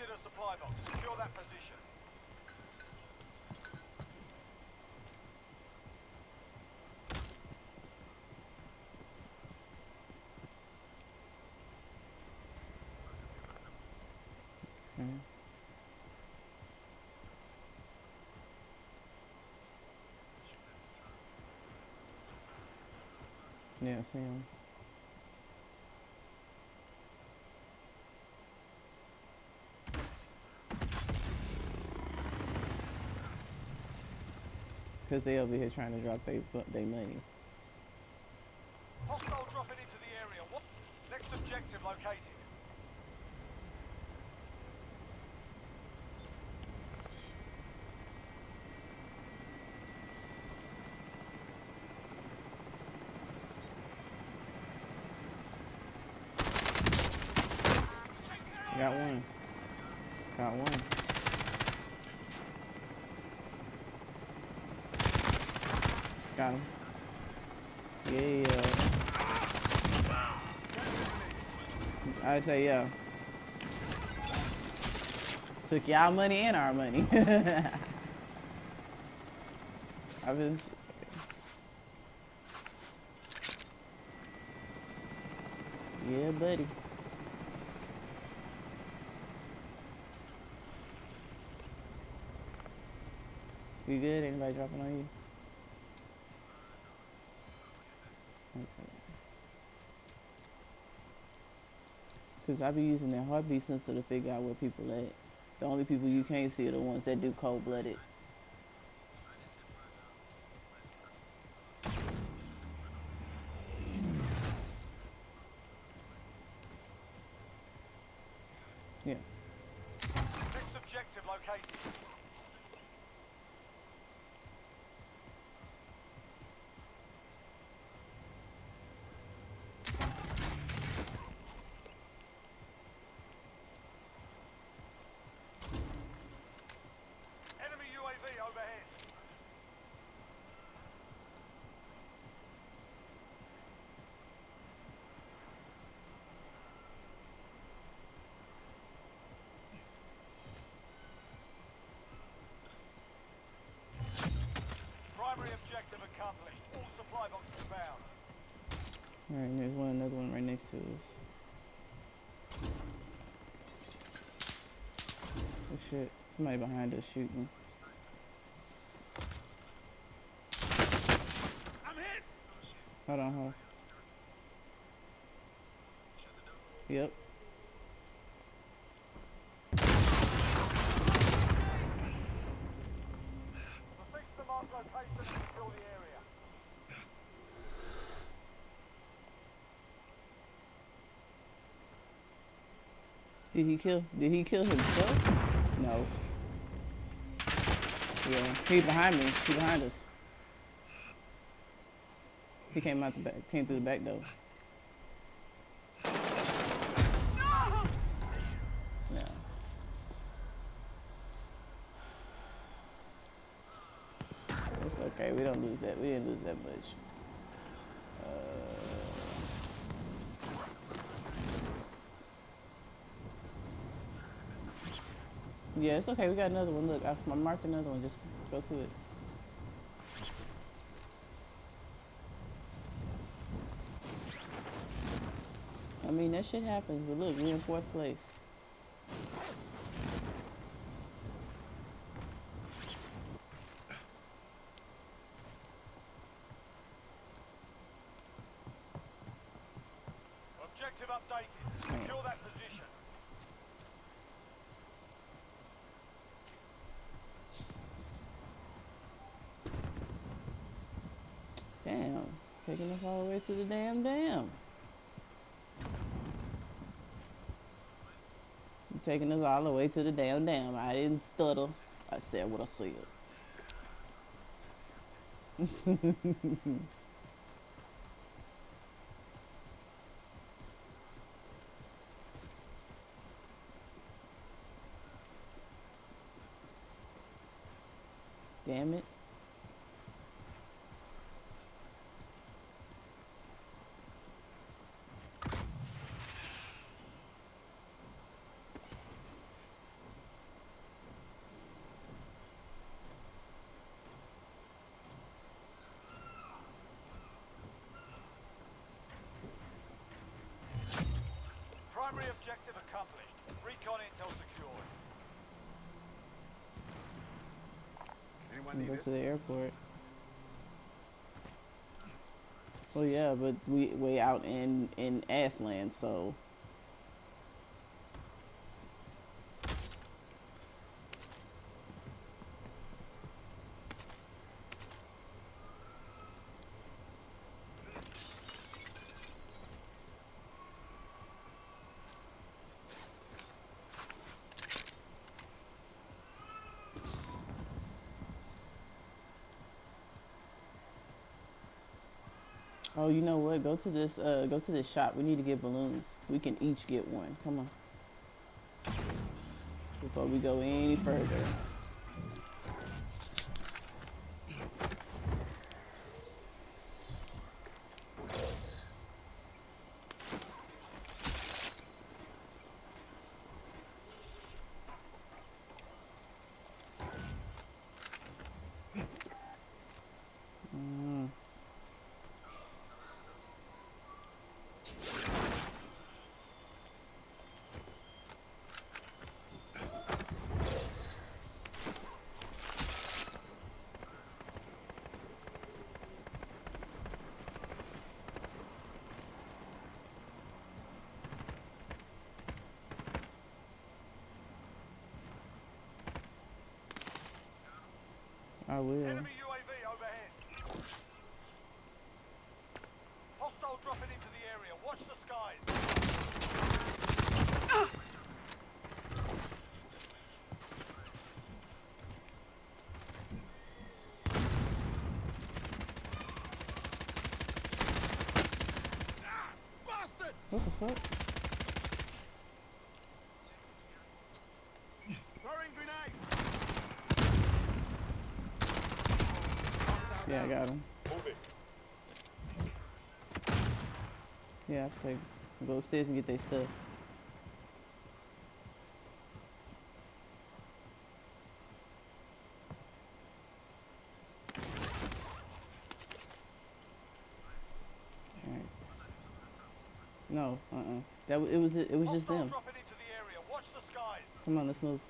Located a supply box. Secure that position. Okay. Yeah, I. Cause they over here trying to drop their their money. Hostile dropping into the area. What? Next objective located. Got one. Got one. Got him. Yeah. I say yeah. Took y'all money and our money. I've been. Yeah, buddy. You good? Anybody dropping on you? Okay. Cause I be using that heartbeat sensor to figure out where people at. The only people you can't see are the ones that do cold blooded. Yeah. Next objective located. Enemy UAV overhead. Primary objective accomplished. All supply boxes found. Alright, there's one another one right next to us. Oh shit. Somebody behind us shooting. I'm hit. Hold on, hold on. Yep. Fix the marked location and secure the area. Did he kill did he kill himself? No. Yeah. He behind me. He behind us. He came out the back came through the back door. Yeah. It's okay. We don't lose that. We didn't lose that much. Yeah, it's okay. We got another one. Look, I marked another one. Just go to it. I mean, that shit happens, but look, we're in fourth place. Objective updated. Secure that position. Damn, all the way to the damn dam. Taking us all the way to the damn dam. I didn't stutter. I said what I said. Damn it. And go to the airport. Well, yeah, but we way out in in Ashland, so Oh, you know what? Go to this. Uh, go to this shop. We need to get balloons. We can each get one. Come on. Before we go any further. Skies. Bastards! What the fuck? Yeah, I got him. Yeah, I say go upstairs and get their stuff. Alright. No, uh-uh. That it was it was just them. the area. Watch the skies. Come on, let's move.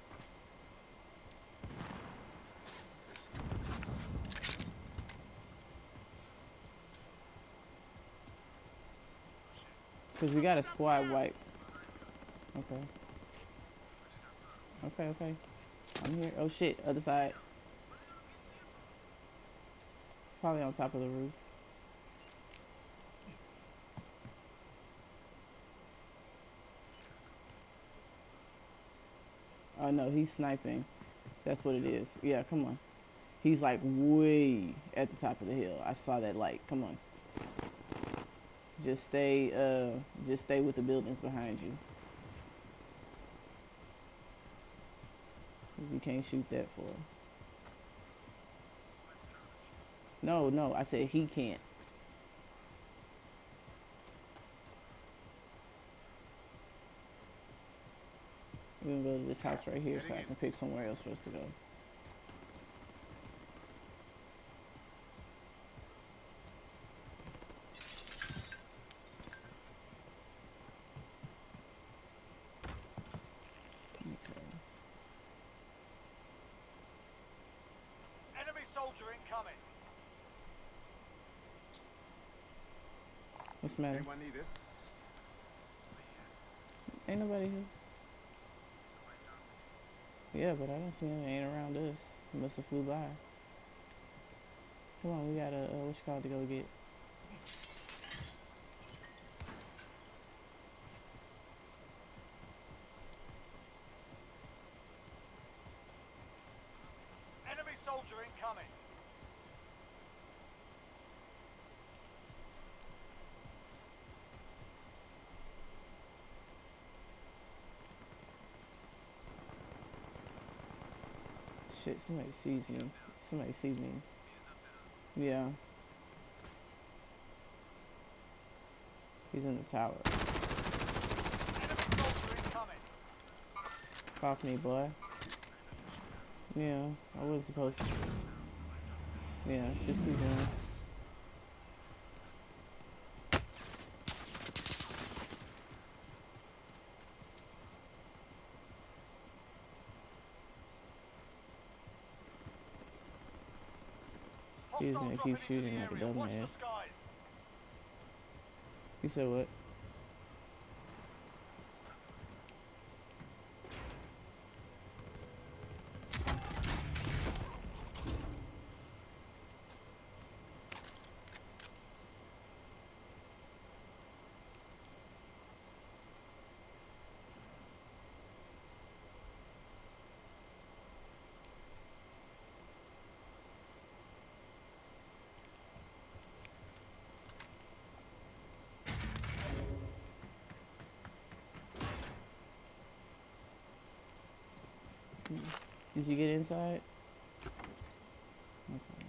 Cause we got a squad wipe. Okay. Okay, okay. I'm here. Oh shit, other side. Probably on top of the roof. Oh no, he's sniping. That's what it is. Yeah, come on. He's like way at the top of the hill. I saw that light. Come on. Just stay uh just stay with the buildings behind you. 'Cause You can't shoot that for. No, no, I said he can't. We're gonna go to this house right here so I can pick somewhere else for us to go. Okay. Enemy soldier incoming. What's the matter? Anyone need this? Ain't nobody here. Yeah, but I don't see him. Ain't around us. He must have flew by. Come on, we got a uh, what you to go get. Enemy soldier incoming. Shit, somebody sees me. Somebody sees me. Yeah. He's in the tower. Fuck me, boy. Yeah, I was supposed to. Yeah, just keep going. He's gonna keep shooting like a dumbass. You said what? Did you get inside? Okay.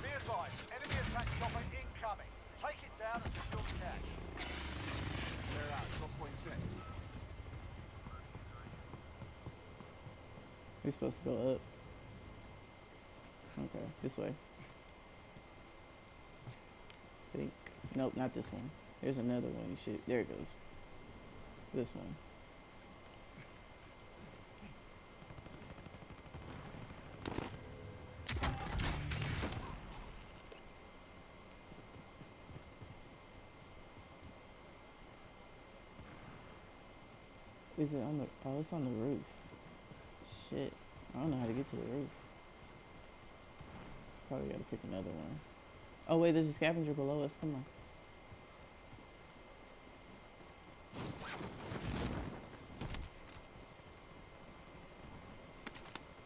Be advised, enemy attack chopper incoming. Take it down and secure the cache. Clear out. Drop point. We're supposed to go up. Okay, this way. Think. Nope, not this one. There's another one. Shit. There it goes. This one. Is it on the? Oh, it's on the roof. Shit. I don't know how to get to the roof. Probably gotta pick another one. Oh wait, there's a scavenger below us. Come on.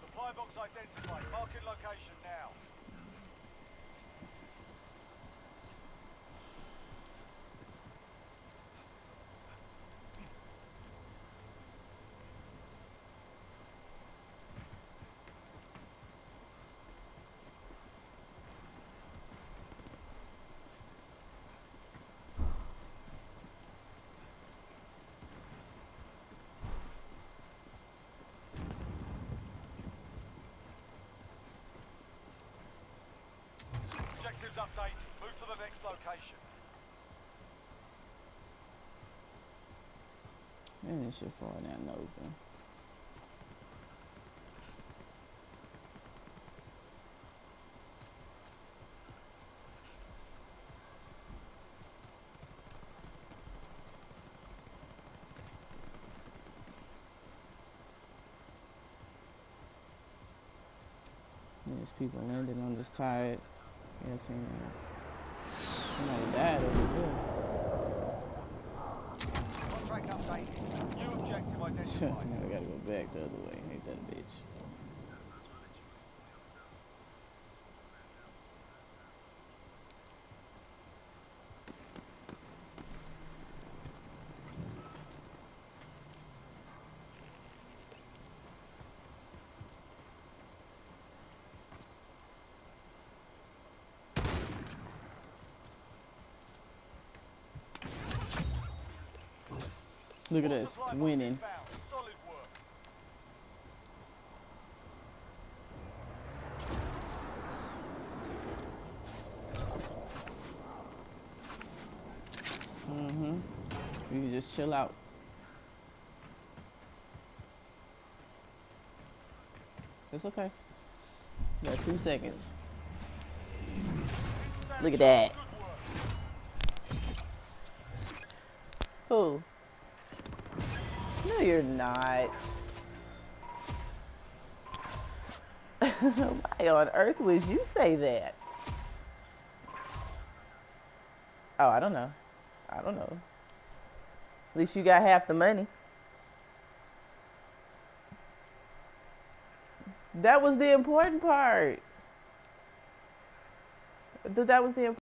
Supply box identified. Marking location now. Objectives updated. Move to the next location. Man, this shit falling out the open. There's people landing on this tide. Yeah, I seen that. Somebody died over here. Contract updated. New objective identified. now I gotta go back the other way. Ain't that bitch? Look at us winning. Mm-hmm. You can just chill out. It's okay. You got two seconds. Look at that. Who? You're not. Why on earth would you say that? Oh, I don't know. I don't know. At least you got half the money. That was the important part. Th- That was the important